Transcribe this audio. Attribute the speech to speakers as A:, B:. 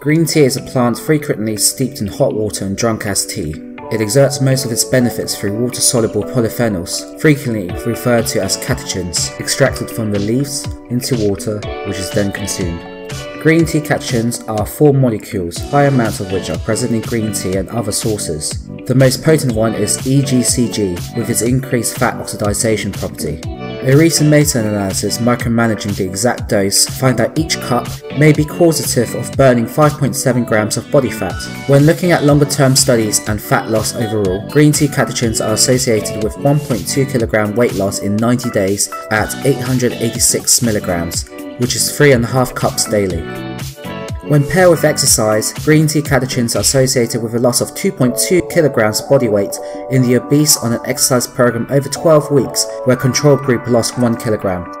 A: Green tea is a plant frequently steeped in hot water and drunk as tea. It exerts most of its benefits through water-soluble polyphenols, frequently referred to as catechins, extracted from the leaves into water, which is then consumed. Green tea catechins are four molecules, high amounts of which are present in green tea and other sources. The most potent one is EGCG, with its increased fat oxidation property. A recent meta-analysis micromanaging the exact dose found that each cup may be causative of burning 5.7 grams of body fat. When looking at longer term studies and fat loss overall, green tea catechins are associated with 1.2 kilogram weight loss in 90 days at 886 milligrams, which is 3.5 cups daily. When paired with exercise, green tea catechins are associated with a loss of 2.2 kilograms body weight in the obese on an exercise program over 12 weeks, where control group lost 1 kilogram.